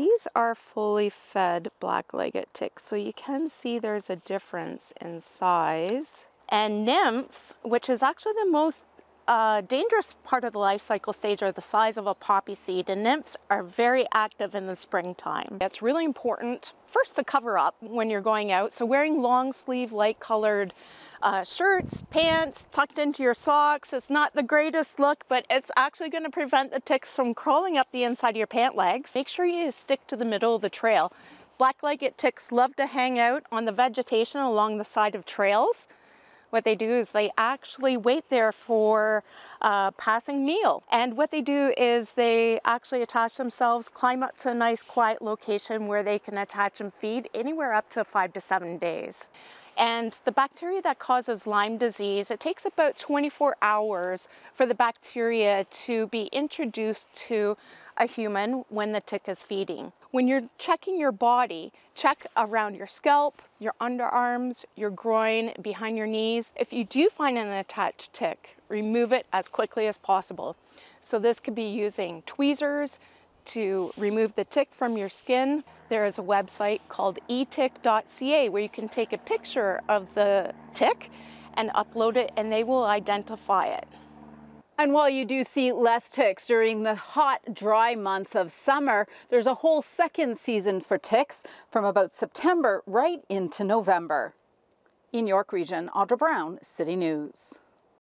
These are fully fed black-legged ticks, so you can see there's a difference in size. And nymphs, which is actually the most uh, dangerous part of the life cycle stage are the size of a poppy seed and nymphs are very active in the springtime. It's really important first to cover up when you're going out. So wearing long sleeve light colored uh, shirts, pants, tucked into your socks. It's not the greatest look, but it's actually going to prevent the ticks from crawling up the inside of your pant legs. Make sure you stick to the middle of the trail. Black-legged ticks love to hang out on the vegetation along the side of trails. What they do is they actually wait there for a passing meal. And what they do is they actually attach themselves, climb up to a nice quiet location where they can attach and feed anywhere up to five to seven days. And the bacteria that causes Lyme disease, it takes about 24 hours for the bacteria to be introduced to a human when the tick is feeding. When you're checking your body, check around your scalp, your underarms, your groin, behind your knees. If you do find an attached tick, remove it as quickly as possible. So this could be using tweezers, to remove the tick from your skin, there is a website called etick.ca where you can take a picture of the tick and upload it and they will identify it. And while you do see less ticks during the hot, dry months of summer, there's a whole second season for ticks from about September right into November. In York Region, Audra Brown, City News.